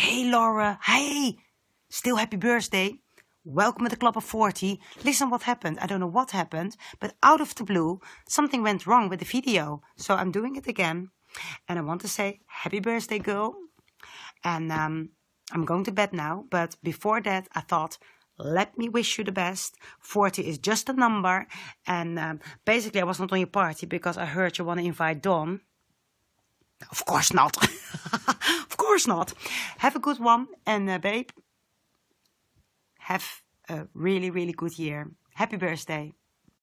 Hey Laura, hey! Still happy birthday. Welcome at the Club of 40. Listen what happened. I don't know what happened, but out of the blue, something went wrong with the video. So I'm doing it again. And I want to say happy birthday, girl. And um, I'm going to bed now. But before that, I thought, let me wish you the best. 40 is just a number. And um, basically, I was not on your party because I heard you want to invite Dawn. Of course not. course not. Have a good one. And uh, babe, have a really, really good year. Happy birthday.